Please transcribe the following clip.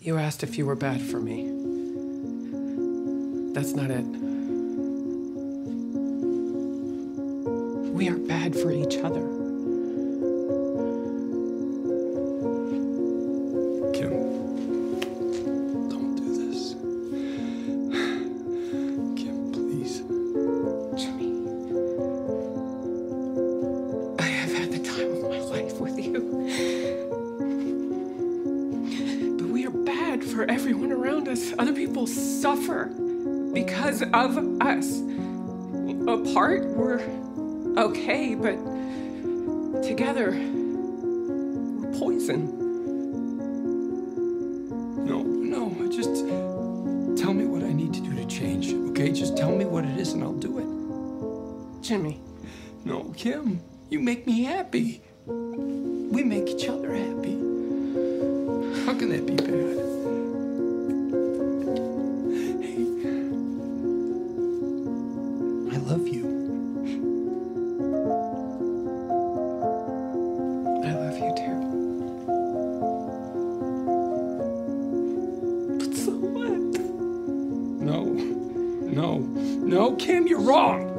You asked if you were bad for me. That's not it. We are bad for each other. Bad for everyone around us. Other people suffer because of us. Apart, we're okay, but together, we're poison. No, no, just tell me what I need to do to change, okay? Just tell me what it is and I'll do it. Jimmy, No, Kim, you make me happy. We make each other happy. How can that be bad? Love you. I love you too. But so what? No, no, no, Kim, you're wrong.